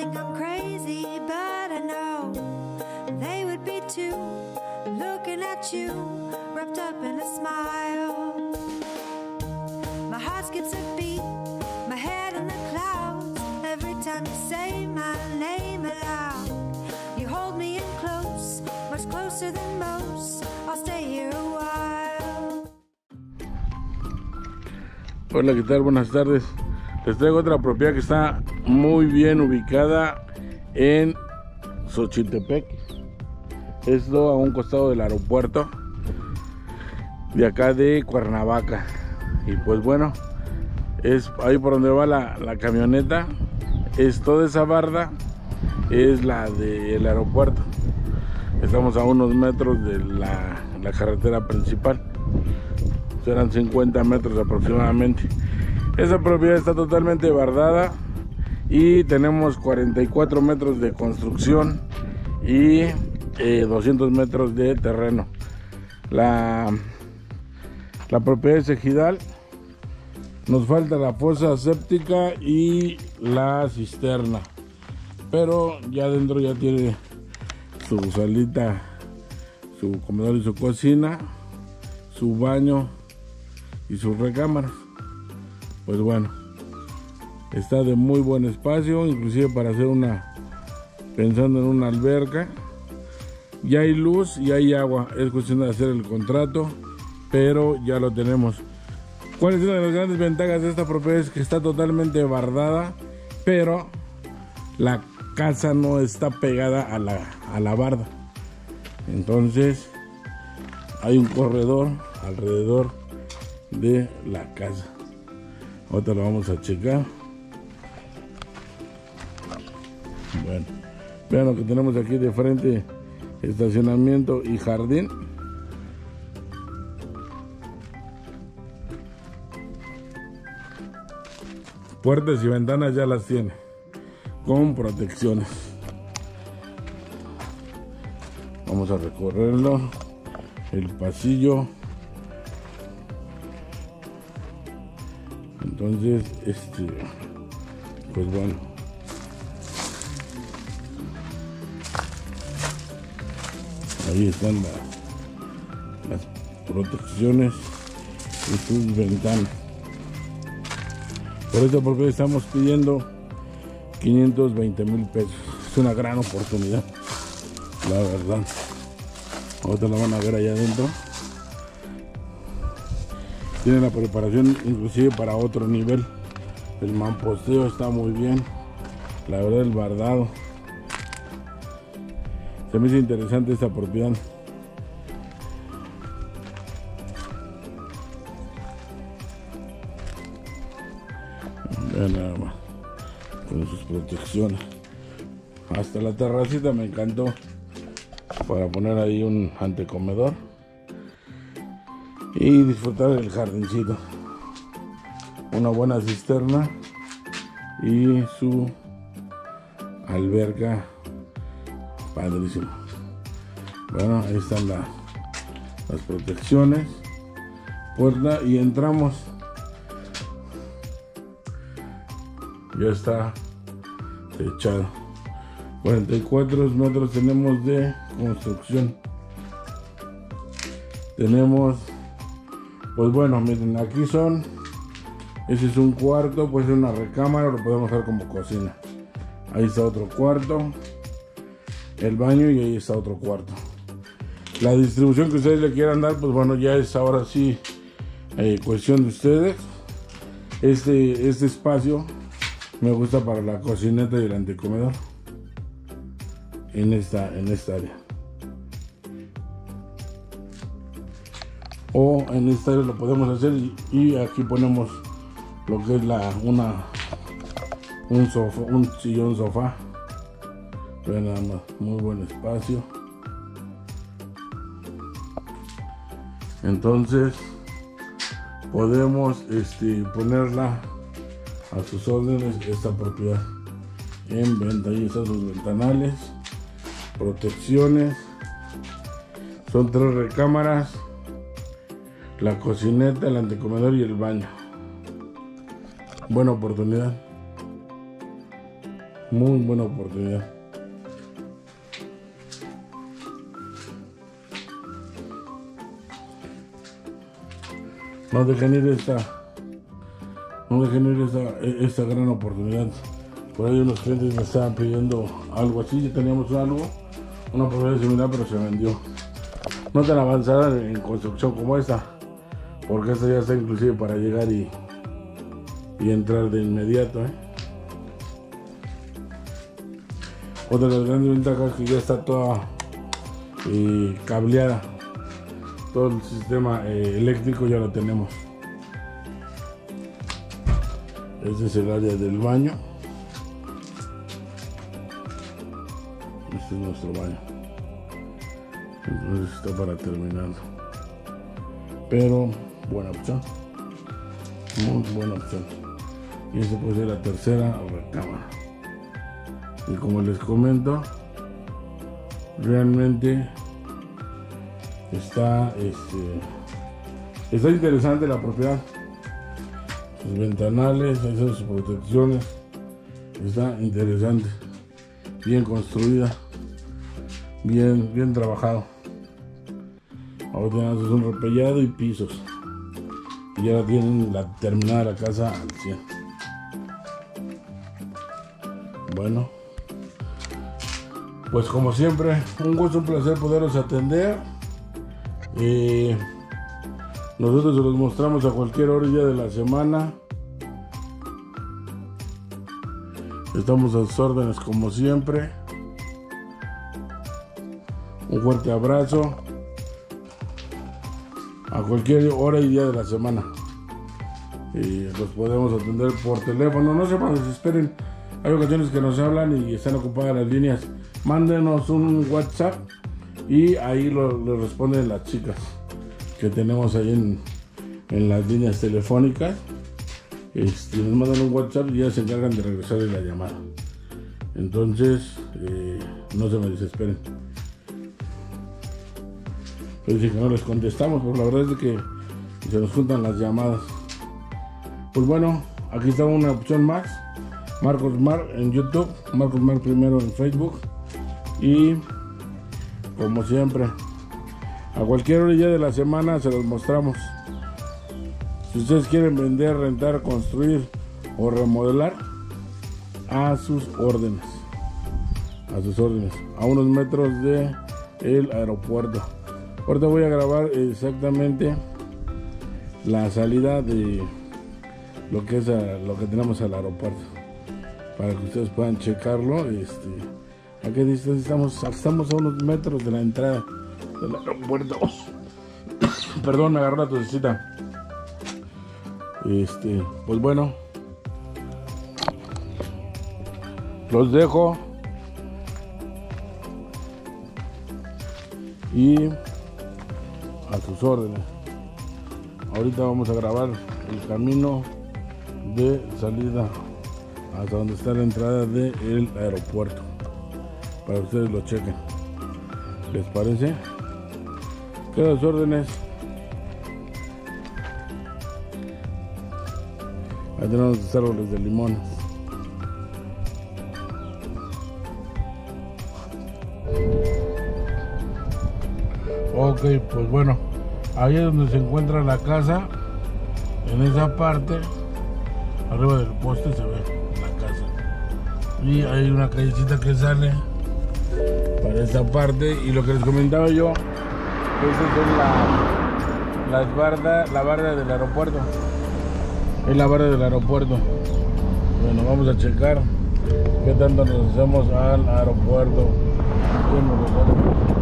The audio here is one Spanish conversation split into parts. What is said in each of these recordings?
think I'm crazy, but I know they would be too. Looking at you, wrapped up in a smile. My heart skips a beat, my head in the clouds. Every time you say my name aloud, you hold me in close, much closer than most. I'll stay here a while. Hola, ¿qué tal? Buenas tardes. Les traigo otra propiedad que está muy bien ubicada en Xochitepec. Esto a un costado del aeropuerto de acá de Cuernavaca. Y pues bueno, es ahí por donde va la, camioneta. Es toda esa barda, es la del aeropuerto. Estamos a unos metros de la carretera principal serán 50 metros aproximadamente. Esa propiedad está totalmente bardada y tenemos 44 metros de construcción y eh, 200 metros de terreno. La, la propiedad es ejidal. Nos falta la fosa séptica y la cisterna. Pero ya adentro ya tiene su salita, su comedor y su cocina, su baño y sus recámaras. Pues bueno, está de muy buen espacio, inclusive para hacer una, pensando en una alberca. Ya hay luz y hay agua, es cuestión de hacer el contrato, pero ya lo tenemos. ¿Cuál es una de las grandes ventajas de esta propiedad? Es que está totalmente bardada, pero la casa no está pegada a la, a la barda. Entonces, hay un corredor alrededor de la casa. Ahorita lo vamos a checar. Bueno, vean lo que tenemos aquí de frente: estacionamiento y jardín. Puertas y ventanas ya las tiene con protecciones. Vamos a recorrerlo. El pasillo. Entonces, este, pues bueno. Ahí están la- las protecciones y sus ventanas. Por esta propiedad estamos pidiendo 520 mil pesos. Es una gran oportunidad, la verdad. Ahorita la van a ver allá adentro. Tiene la preparación inclusive para otro nivel. El mamposteo está muy bien. La verdad el bardado. Se me hizo interesante esta propiedad. Nada más. Con sus protecciones. Hasta la terracita me encantó. Para poner ahí un antecomedor y disfrutar del jardincito. Una buena cisterna y su alberca padrísimo. Bueno, ahí están la- las protecciones, puerta y entramos. Ya está techado. 44 metros tenemos de construcción. Tenemos pues bueno, miren, aquí son. Ese es un cuarto, pues es una recámara, lo podemos usar como cocina. Ahí está otro cuarto. El baño y ahí está otro cuarto. La distribución que ustedes le quieran dar, pues bueno, ya es ahora sí eh, cuestión de ustedes. Este, este espacio me gusta para la cocineta y el antecomedor. En esta, en esta área. O en área lo podemos hacer y, y aquí ponemos lo que es la una un sofá un sillón sofá. Vean nada más muy buen espacio. Entonces podemos este, ponerla a sus órdenes esta propiedad en venta. Ahí están sus ventanales protecciones. Son tres recámaras la cocineta, el antecomedor y el baño. Buena oportunidad. Muy buena oportunidad. No dejen ir esta, no dejen ir esta, esta gran oportunidad. Por ahí unos clientes me estaban pidiendo algo así, ya teníamos algo, una oportunidad similar, pero se vendió. No tan avanzada en construcción como esta, porque esta ya está inclusive para llegar y, y entrar de inmediato. ¿eh? Otra de las grandes ventajas que ya está toda eh, cableada. Todo el sistema eh, eléctrico ya lo tenemos. Este es el área del baño. Este es nuestro baño. Entonces está para terminar. Pero buena opción. Muy buena opción. Y esta puede ser la tercera recámara. Y como les comento, realmente está este está interesante la propiedad sus ventanales esas protecciones está interesante bien construida bien bien trabajado ahora tenemos un repellado y pisos ya tienen la terminada la casa al 100 bueno pues como siempre un gusto un placer poderos atender y nosotros se los mostramos a cualquier día de la semana. Estamos a sus órdenes como siempre. Un fuerte abrazo. A cualquier hora y día de la semana. Y los podemos atender por teléfono. No se desesperen. Hay ocasiones que nos hablan y están ocupadas las líneas. Mándenos un WhatsApp y ahí lo, responden las chicas que tenemos ahí en, las líneas telefónicas. Este, nos mandan un WhatsApp y ya se encargan de regresar la llamada. Entonces, eh, no se me desesperen. Que no les contestamos, porque la verdad es que se nos juntan las llamadas. Pues bueno, aquí está una opción más. Marcos Mar en YouTube, Marcos Mar primero en Facebook y como siempre. A cualquier orilla de la semana se los mostramos. Si ustedes quieren vender, rentar, construir o remodelar, a sus órdenes. A sus órdenes. A unos metros de aeropuerto. Ahorita voy a grabar exactamente la salida de lo que es lo que tenemos al aeropuerto. Para que ustedes puedan checarlo. Este, ¿A qué distancia estamos? Estamos a unos metros de la entrada del aeropuerto. Perdón, me agarró la tosecita. Este, pues bueno. Los dejo. Y a sus órdenes. Ahorita vamos a grabar el camino de salida hasta donde está la entrada del aeropuerto para ustedes lo chequen. ¿Les parece? Quedan las órdenes. Ahí tenemos los árboles de limón. Ok, pues bueno, ahí es donde se encuentra la casa. En esa parte, arriba del poste se ve la casa. Y hay una callecita que sale para esta parte y lo que les comentaba yo esa es la, las barda, la barda del aeropuerto es la barra del aeropuerto bueno vamos a checar qué tanto nos hacemos al aeropuerto aeropuerto.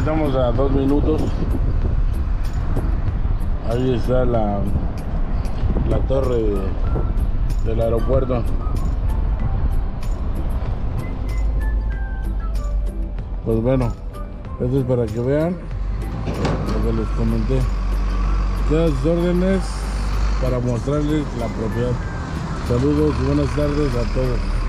Estamos a dos minutos. Ahí está la, la torre de- del aeropuerto. Pues bueno, esto es para que vean lo que les comenté. Quedan sus órdenes para mostrarles la propiedad. Saludos y buenas tardes a todos.